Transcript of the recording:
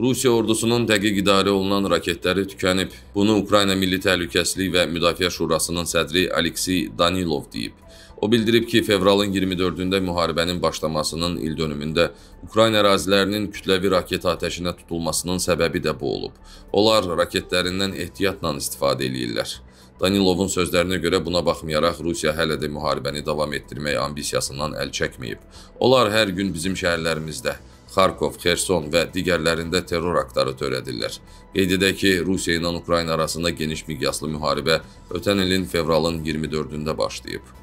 Rusiya ordusunun dəqiq idarə olunan raketləri tükənib. Bunu Ukrayna Milli Təhlükəsizlik və Müdafiə Şurasının sədri Aleksey Danilov deyib. O bildirib ki, fevralın 24-də müharibənin başlamasının ildönümündə Ukrayna ərazilərinin kütləvi raket atəşinə tutulmasının səbəbi də bu olub. Onlar raketlərindən ehtiyatla istifadə eləyirlər. Danilovun sözlərinə görə buna baxmayaraq Rusiya hələ də müharibəni davam etdirmək ambisiyasından əl çəkməyib. Onlar hər gün bizim şəhərlərimizdə Xarkov, Xerson və digərlərində terror aktları törədirlər. Qeyd edək ki, Rusiya ilə Ukrayna arasında geniş miqyaslı müharibə ötən ilin fevralın 24-də başlayıb.